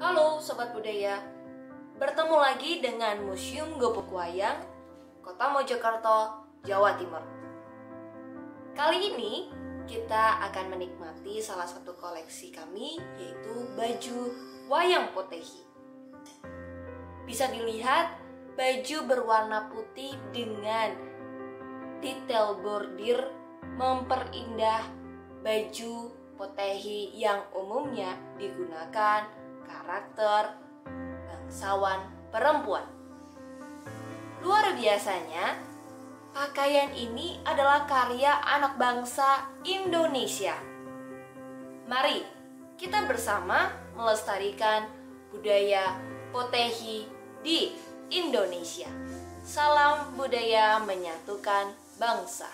Halo Sobat Budaya. Bertemu lagi dengan Museum Gopuk Wayang Kota Mojokerto, Jawa Timur. Kali ini kita akan menikmati salah satu koleksi kami yaitu baju wayang potehi. Bisa dilihat baju berwarna putih dengan detail bordir memperindah baju potehi yang umumnya digunakan karakter bangsawan perempuan. Luar biasanya, pakaian ini adalah karya anak bangsa Indonesia. Mari kita bersama melestarikan budaya potehi di Indonesia. Salam budaya menyatukan bangsa.